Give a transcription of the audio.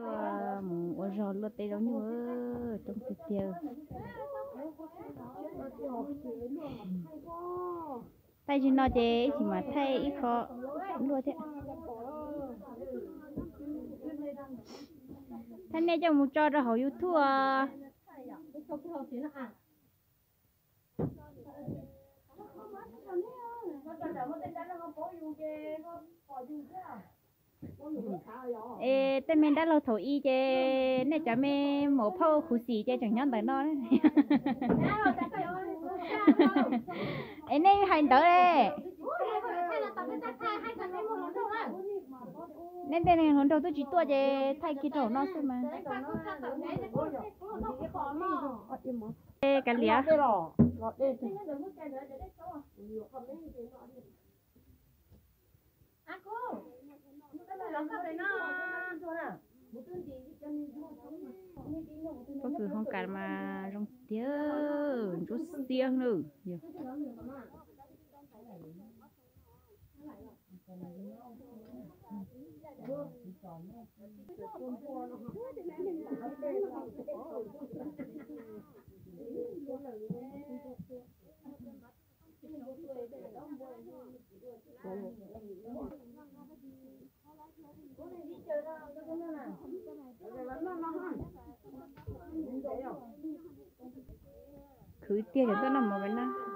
tôi một rồi lót tay đó nữa trong tiệt tiêu tay chỉ nó chế chỉ mà thay ít khó. Luôn thế thanh này cho một cho ra hậu youtube à ê, tên mình đã lâu thổ y nè chả mẹ mổ phô khủ xì chứ chẳng nhắn tới nó đấy. Ê, nè, hành tới đấy nên tên này hồn đầu tôi chỉ tua chứ thay cái đầu nó xem mà. Ê, cái lía có cứ không cả mà rong tía chút xiên nữa nhiều cứ tia cho tôi nằm ở bên nào